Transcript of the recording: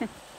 Heh.